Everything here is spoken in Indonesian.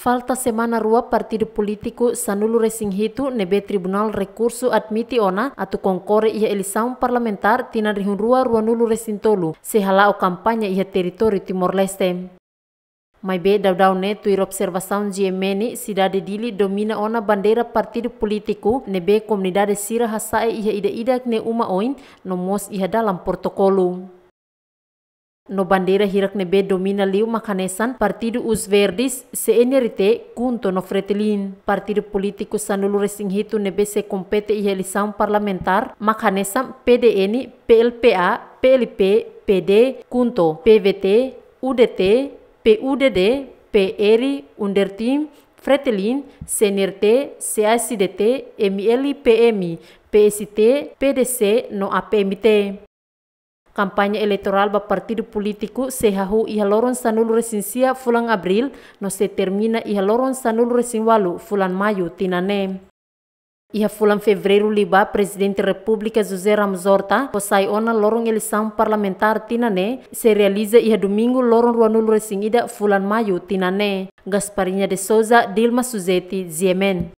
Falta semana rua partido político sanulu resing hitu nebe tribunal recurso admiti ona atu konkore ia eleição parlamentar tina rihun rua rua nulu resing tolu sehala o kampanye ia teritori Timor Leste. Mai be dau ne tuir observação de Yemeni, cidade dili domina ona bandeira partido político nebe comunidade sira hasae ia ida ida ne uma oin no mos ia dalam protokolo. No bandeira hirak nebe domina liu makanesan Partido Os Verdes CNRT kunto no Fretilin. Partido político sanulu resing hitu nebe se compete i eleição parlamentar makanesan PDN, PLPA, PLP, PD, kunto PVT, UDT, PUDD, PR, Undertim, Fretilin, CNRT, CASDT, MLPM, PST, PDC no APMT. Kampanye eleitoral ba partido político se hahu iha loron resinsia fulan abril no se termina iha loron resinwalu fulan mayu tinane. Iha fulan fevereiro liba presidente República José Ramos Horta posai ona lorong eleição parlamentar tinane se realiza iha domingo lorong ruanulu resingida fulan mayu tinane. Gasparinya de Souza, Dilma Suzeti, Ziemen.